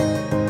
you